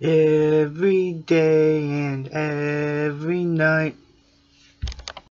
Every day and every night.